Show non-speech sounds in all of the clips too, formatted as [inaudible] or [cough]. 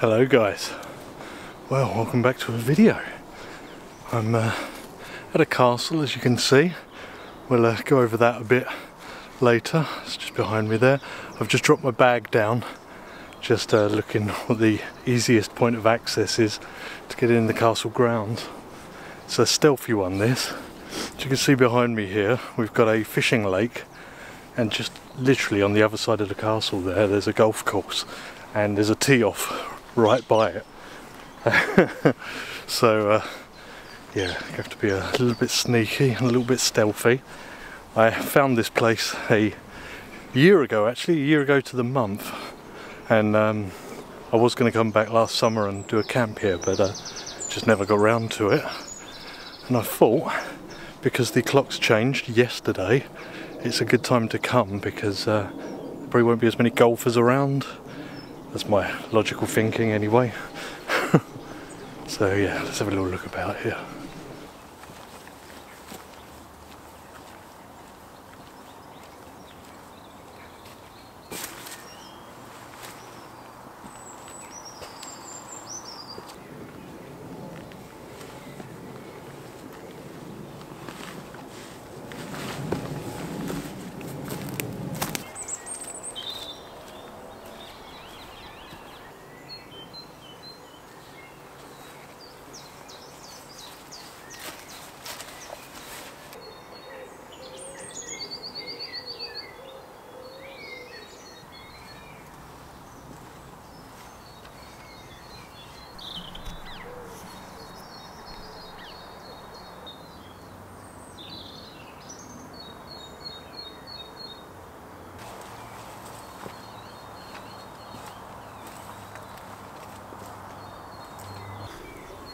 Hello guys. Well, welcome back to a video. I'm uh, at a castle as you can see. We'll uh, go over that a bit later. It's just behind me there. I've just dropped my bag down just uh, looking what the easiest point of access is to get in the castle grounds. It's a stealthy one this. As you can see behind me here we've got a fishing lake and just literally on the other side of the castle there there's a golf course and there's a tee off right by it. [laughs] so uh, yeah, you have to be a little bit sneaky and a little bit stealthy. I found this place a year ago actually, a year ago to the month and um, I was going to come back last summer and do a camp here but uh, just never got round to it and I thought because the clocks changed yesterday it's a good time to come because uh, there probably won't be as many golfers around that's my logical thinking anyway. [laughs] So yeah let's have a little look about here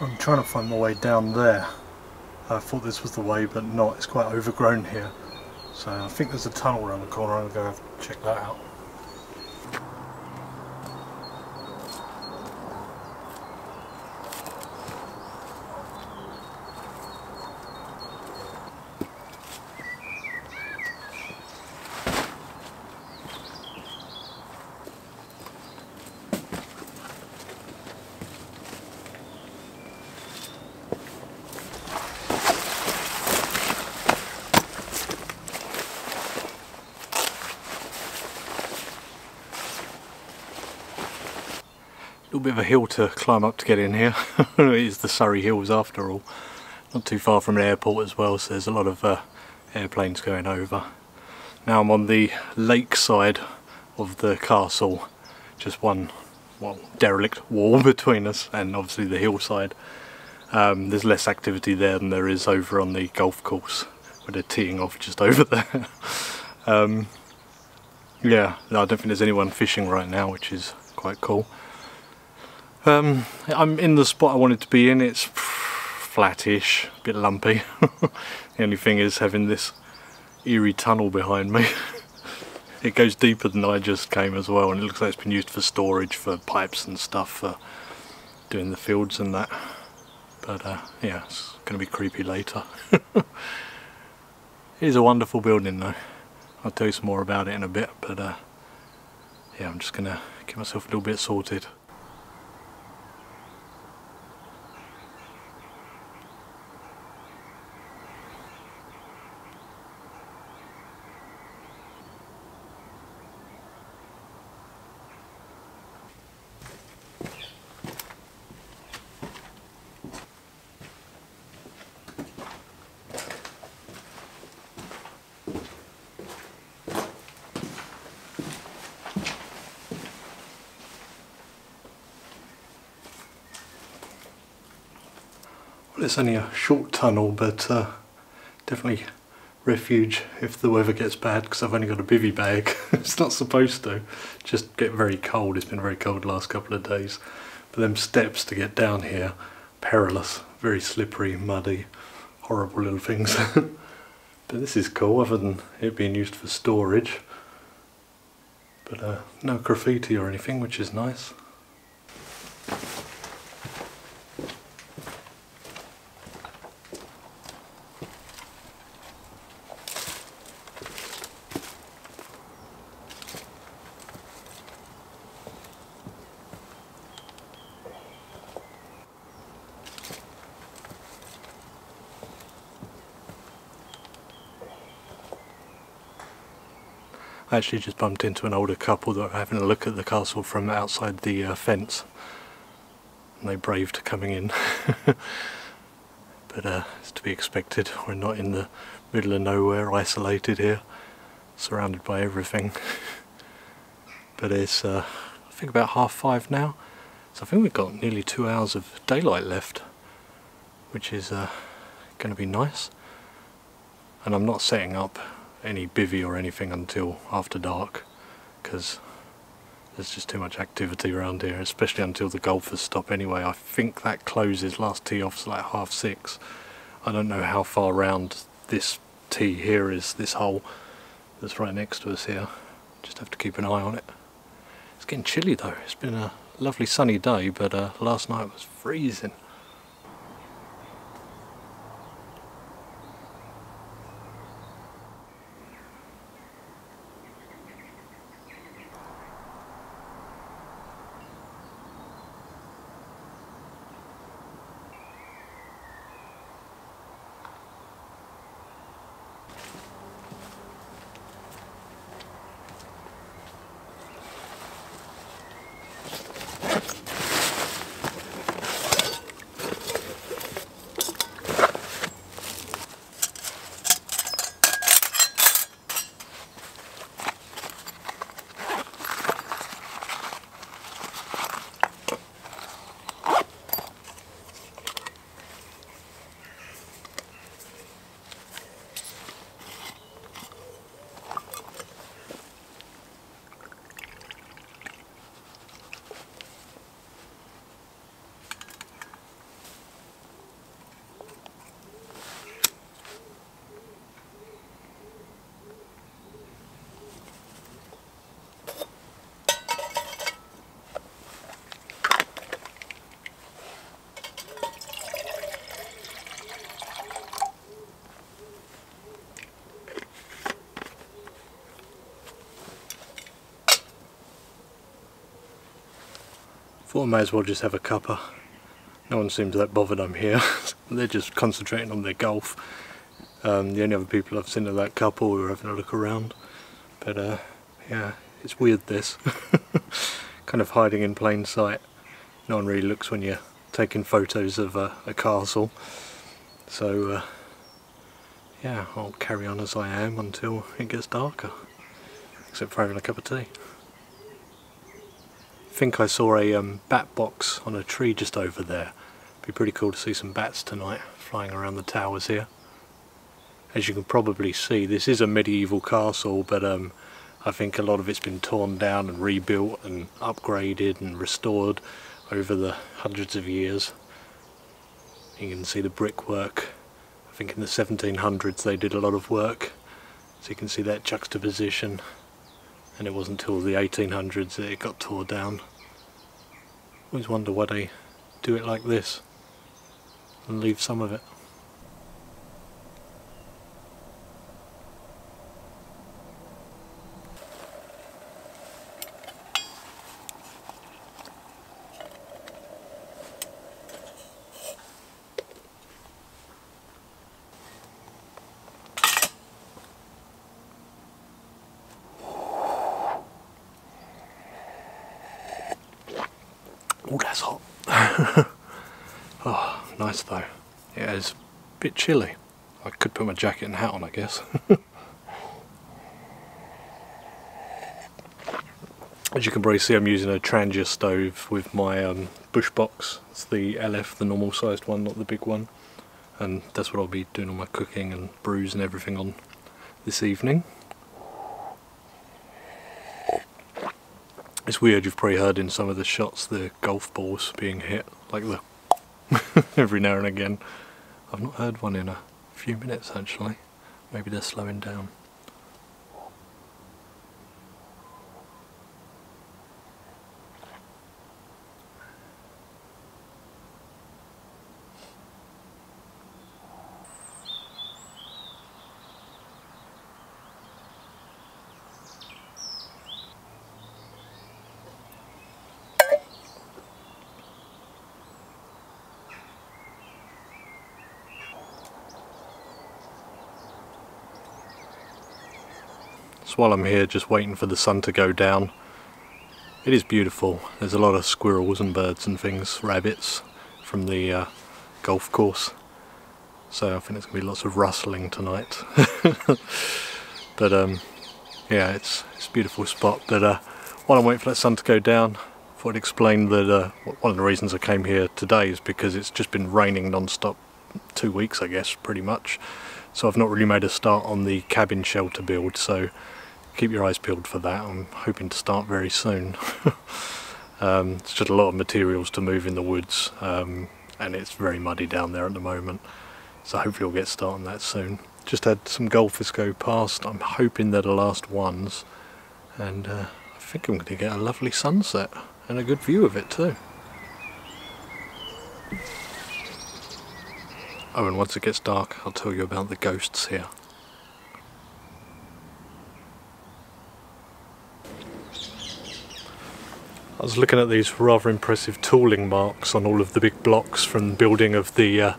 I'm trying to find my way down there. I thought this was the way, but not. It's quite overgrown here. So I think there's a tunnel around the corner. I'm going to go check that out. Little bit of a hill to climb up to get in here. [laughs] it is the Surrey Hills after all. Not too far from an airport as well, so there's a lot of uh, airplanes going over. Now I'm on the lake side of the castle, just one well, derelict wall [laughs] between us and obviously the hillside. Um, there's less activity there than there is over on the golf course where they're teeing off just [laughs] over there. um, yeah, I don't think there's anyone fishing right now, which is quite cool. Um, I'm in the spot I wanted to be in. It's flattish, a bit lumpy. [laughs] the only thing is having this eerie tunnel behind me. [laughs] it goes deeper than I just came as well and it looks like it's been used for storage for pipes and stuff for doing the fields and that. But uh, yeah, it's going to be creepy later. [laughs] it is a wonderful building though. I'll tell you some more about it in a bit but uh, yeah I'm just going to get myself a little bit sorted. It's only a short tunnel, but uh, definitely refuge if the weather gets bad because I've only got a bivy bag. [laughs] it's not supposed to. Just get very cold. It's been very cold the last couple of days. But them steps to get down here, perilous, very slippery, muddy, horrible little things. [laughs] but this is cool other than it being used for storage. But uh, no graffiti or anything, which is nice. I actually just bumped into an older couple that were having a look at the castle from outside the uh, fence. And they braved coming in. [laughs] but uh, it's to be expected. We're not in the middle of nowhere, isolated here, surrounded by everything. [laughs] but it's, uh, I think, about half five now. So I think we've got nearly two hours of daylight left, which is uh, going to be nice. And I'm not setting up any bivy or anything until after dark, because there's just too much activity around here, especially until the golfers stop anyway. I think that closes, last tee off's like half six. I don't know how far round this tee here is, this hole that's right next to us here. Just have to keep an eye on it. It's getting chilly though, it's been a lovely sunny day, but uh, last night was freezing. Thought I may as well just have a cuppa. No one seems that bothered I'm here. [laughs] They're just concentrating on their golf. Um, the only other people I've seen are that couple who are having a look around. But uh, yeah, it's weird this. [laughs] kind of hiding in plain sight. No one really looks when you're taking photos of uh, a castle. So uh, yeah, I'll carry on as I am until it gets darker. Except for having a cup of tea think I saw a um, bat box on a tree just over there. It'd be pretty cool to see some bats tonight flying around the towers here. As you can probably see, this is a medieval castle, but um, I think a lot of it's been torn down and rebuilt and upgraded and restored over the hundreds of years. You can see the brickwork. I think in the 1700s they did a lot of work. So you can see that juxtaposition and it wasn't until the 1800s that it got tore down. Always wonder why they do it like this and leave some of it. Oh, that's hot. oh, nice though. Yeah, it's a bit chilly. I could put my jacket and hat on, I guess. [laughs] As you can probably see, I'm using a Trangia stove with my um, bush box. It's the LF, the normal sized one, not the big one. And that's what I'll be doing all my cooking and brews and everything on this evening. It's weird, you've probably heard in some of the shots the golf balls being hit, like the [laughs] every now and again. I've not heard one in a few minutes actually. Maybe they're slowing down. While I'm here just waiting for the sun to go down, it is beautiful. There's a lot of squirrels and birds and things, rabbits from the uh, golf course. So I think there's going to be lots of rustling tonight. [laughs] but um, yeah, it's, it's a beautiful spot. But uh, while I'm waiting for that sun to go down, I thought I'd explain that uh, one of the reasons I came here today is because it's just been raining non-stop two weeks, I guess, pretty much. So I've not really made a start on the cabin shelter build, so keep your eyes peeled for that. I'm hoping to start very soon. [laughs] um, it's just a lot of materials to move in the woods um, and it's very muddy down there at the moment. So hopefully we'll get started on that soon. Just had some golfers go past. I'm hoping they're the last ones. And uh, I think I'm going to get a lovely sunset and a good view of it too. Oh, and once it gets dark, I'll tell you about the ghosts here. I was looking at these rather impressive tooling marks on all of the big blocks from the building of the uh,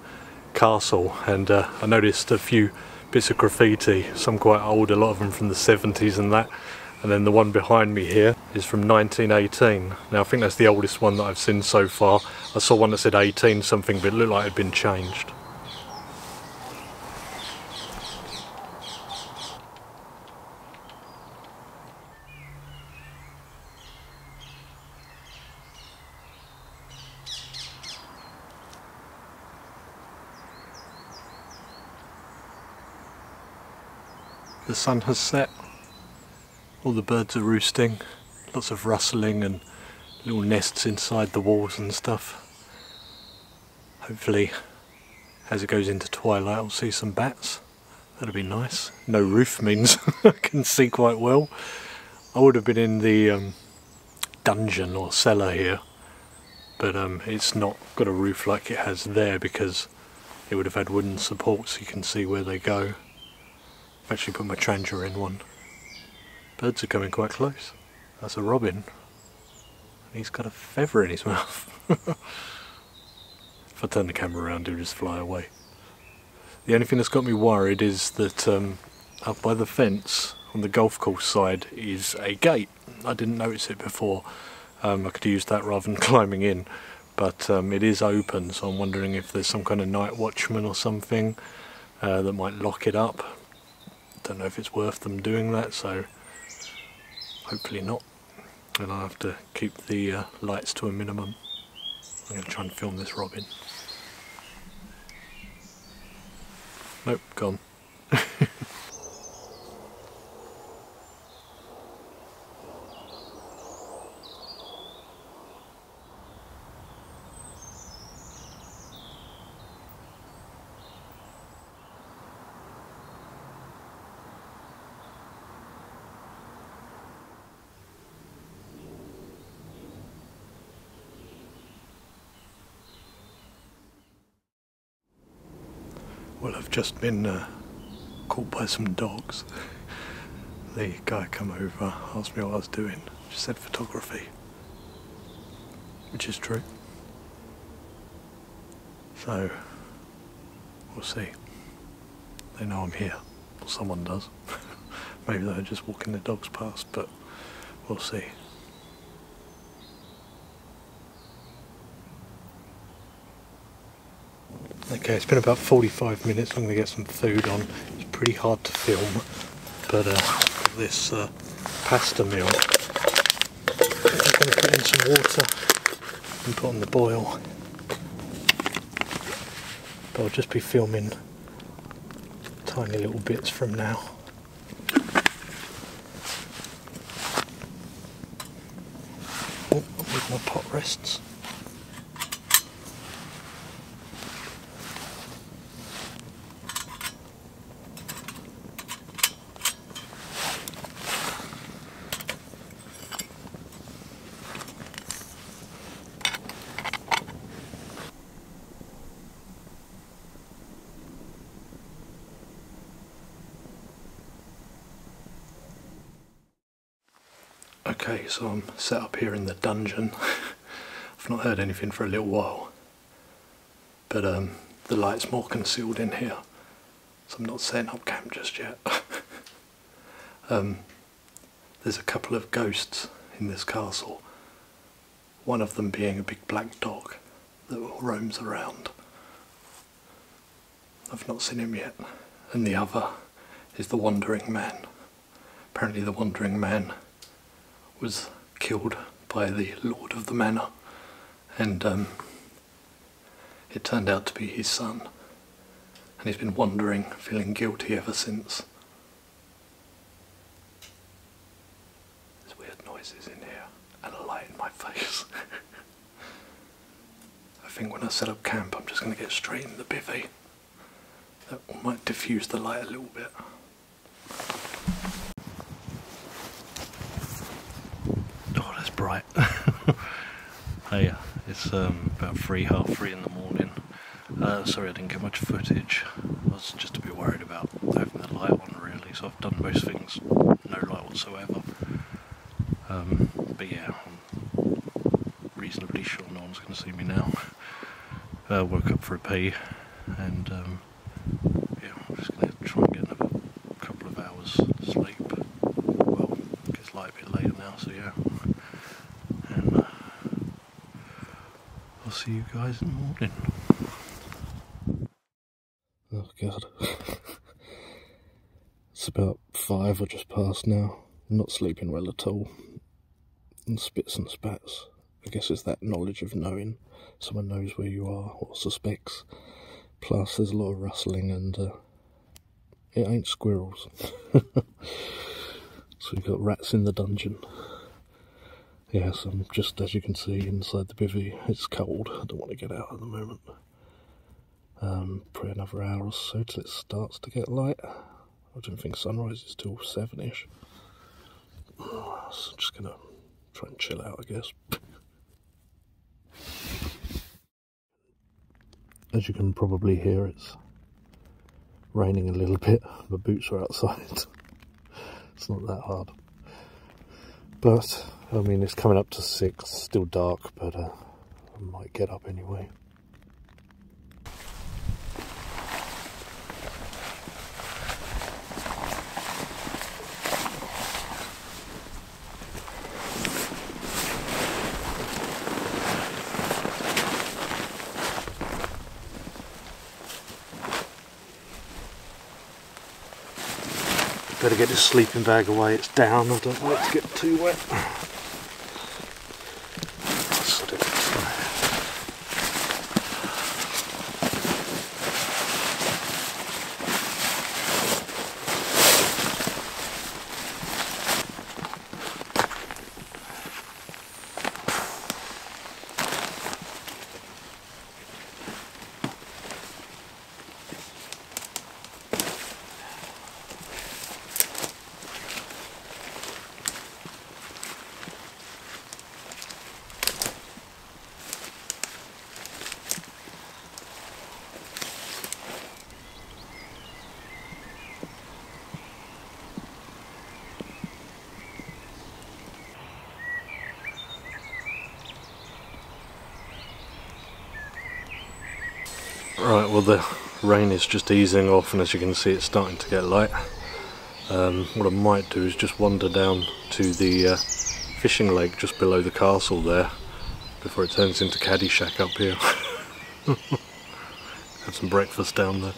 castle and uh, I noticed a few bits of graffiti, some quite old, a lot of them from the 70s and that and then the one behind me here is from 1918. Now I think that's the oldest one that I've seen so far. I saw one that said 18 something but it looked like it had been changed. The sun has set, all the birds are roosting, lots of rustling and little nests inside the walls and stuff. Hopefully as it goes into twilight I'll see some bats, that'll be nice. No roof means [laughs] I can see quite well. I would have been in the um, dungeon or cellar here but um, it's not got a roof like it has there because it would have had wooden supports so you can see where they go. Actually put my trangia in one. Birds are coming quite close. That's a robin. He's got a feather in his [laughs] mouth. if I turn the camera around, he'll just fly away. The only thing that's got me worried is that um, up by the fence on the golf course side is a gate. I didn't notice it before. Um, I could use that rather than [laughs] climbing in. But um, it is open, so I'm wondering if there's some kind of night watchman or something uh, that might lock it up don't know if it's worth them doing that so hopefully not. And I'll have to keep the uh, lights to a minimum. I'm going to try and film this robin. Nope gone Well, I've just been uh, caught by some dogs. the guy come over, asked me what I was doing. Just said photography, which is true. So, we'll see. They know I'm here, or someone does. [laughs] Maybe they're just walking their dogs past, but we'll see. Okay, it's been about 45 minutes. I'm going to get some food on. It's pretty hard to film, but uh, this uh, pasta meal. I'm going to put in some water and put on the boil. But I'll just be filming tiny little bits from now. Oh, with my pot rests. Okay, so I'm set up here in the dungeon. [laughs] I've not heard anything for a little while. But um, the light's more concealed in here. So I'm not setting up camp just yet. [laughs] um, there's a couple of ghosts in this castle. One of them being a big black dog that roams around. I've not seen him yet. And the other is the Wandering Man. Apparently, the Wandering Man was killed by the Lord of the Manor, and um, it turned out to be his son. And he's been wandering, feeling guilty ever since. There's weird noises in here, and a light in my [laughs] face. I think when I set up camp, I'm just going to get straight in the bivvy. That might diffuse the light a little bit. Oh, that's bright. [laughs] hey, it's um, about three, half three in the morning. Uh, sorry I didn't get much footage. I was just a bit worried about having the light on really, so I've done most things no light whatsoever. Um, but yeah, I'm reasonably sure no one's going to see me now. [laughs] Uh, woke up for a pee and um, yeah, I'm just going to try and get another couple of hours sleep. Well, it gets light a bit later now, so yeah. And uh, I'll see you guys in the morning. Oh god. [laughs] it's about five or just past now. I'm not sleeping well at all. And spits and spats. I guess it's that knowledge of knowing someone knows where you are or suspects. Plus, there's a lot of rustling and uh, it ain't squirrels. [laughs] so we've got rats in the dungeon. Yes, I'm just as you can see inside the bivvy. It's cold. I don't want to get out at the moment. Um, probably another hour or so till it starts to get light. I don't think sunrise is till seven-ish. So I'm just gonna try and chill out, I guess. As you can probably hear, it's raining a little bit. My boots are outside. [laughs] it's not that hard. But, I mean, it's coming up to six, still dark, but uh, I might get up anyway. Better get this sleeping bag away, it's down, I don't it to get too wet. Well the rain is just easing off and as you can see it's starting to get light. Um, what I might do is just wander down to the uh, fishing lake just below the castle there before it turns into Caddyshack up here. [laughs] Have some breakfast down there.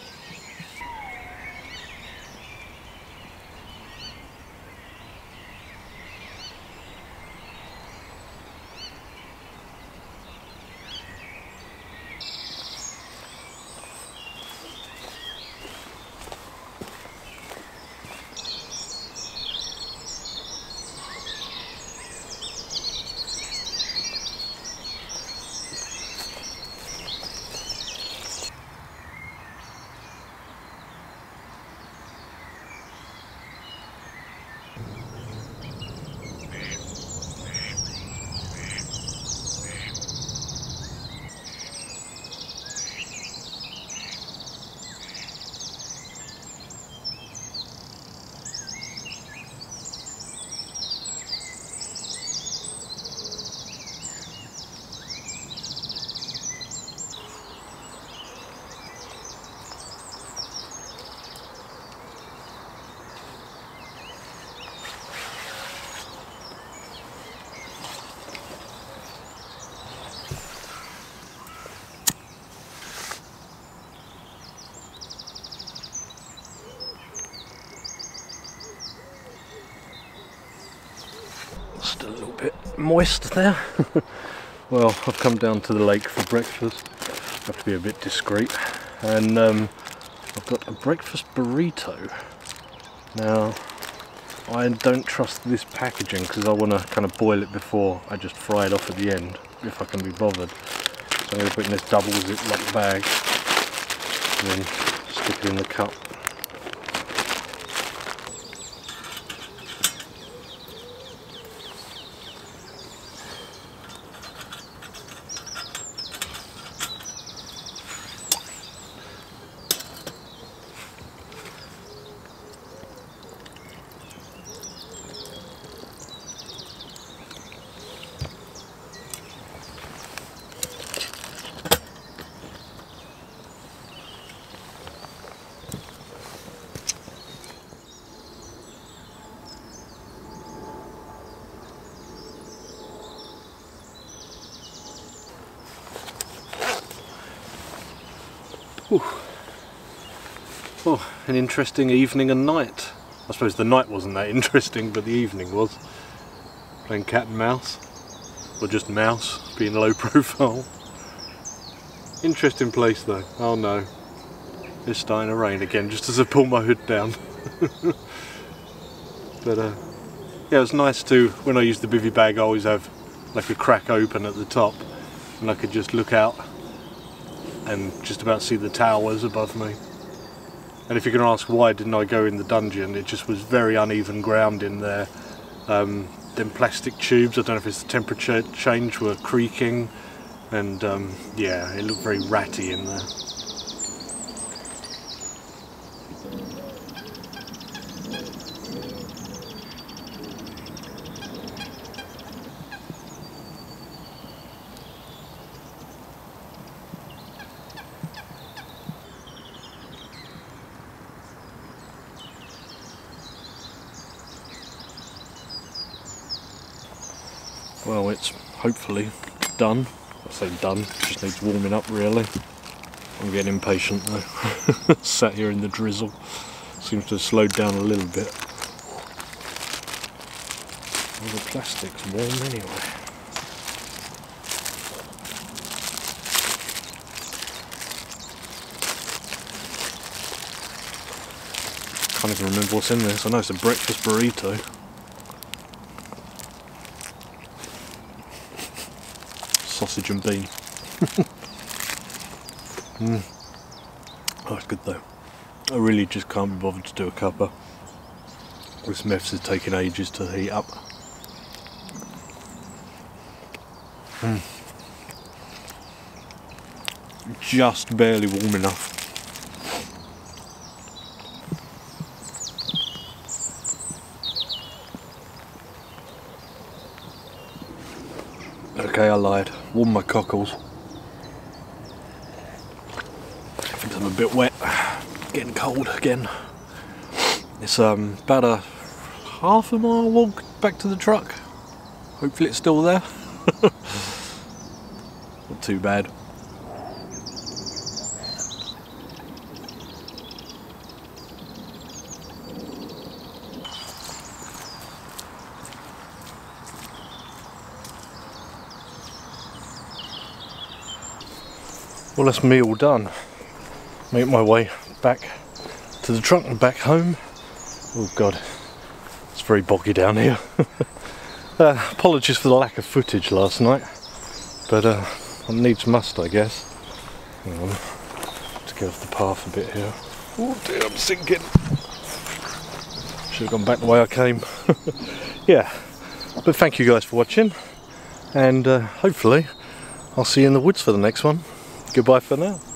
Moist there. [laughs] well, I've come down to the lake for breakfast. I have to be a bit discreet. And um, I've got a breakfast burrito. Now, I don't trust this packaging because I want to kind of boil it before I just fry it off at the end, if I can be bothered. So I'm going to put in this double ziploc bag and then stick it in the cup. An interesting evening and night. I suppose the night wasn't that [laughs] interesting, but the evening was. Playing cat and mouse. Or just mouse, being low [laughs] profile. Interesting place though. Oh no. It's starting to rain again, just as I pull my hood down. [laughs] but uh, yeah, it was nice to, when I use the bivy bag, I always have like a crack open at the top. And I could just look out and just about see the towers above me. And if you're going to ask why didn't I go in the dungeon, it just was very uneven ground in there. Um, then plastic tubes, I don't know if it's the temperature change, were creaking. And um, yeah, it looked very ratty in there. Well, it's hopefully done. I say done, just needs warming up really. I'm getting impatient though. [laughs] Sat here in the drizzle. Seems to have slowed down a little bit. All the plastic's warm anyway. Can't even remember what's in this. I know it's a breakfast burrito. And bean. [laughs] mm. Oh, good though. I really just can't be bothered to do a cuppa. This meths is taking ages to heat up. Mm. Just barely warm enough. Okay, I lied. Warm my cockles. I think I'm a bit wet. Getting cold again. It's um, about a half a mile walk back to the truck. Hopefully it's still there. [laughs] Not too bad. Well, that's me all done. Make my way back to the truck and back home. Oh God, it's very boggy down here. [laughs] uh, apologies for the lack of footage last night, but uh, needs must, I guess. To get off the path a bit here. Oh dear, I'm sinking. Should have gone back the way I came. [laughs] yeah, but thank you guys for watching, and uh, hopefully I'll see you in the woods for the next one. Goodbye for now.